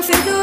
confident.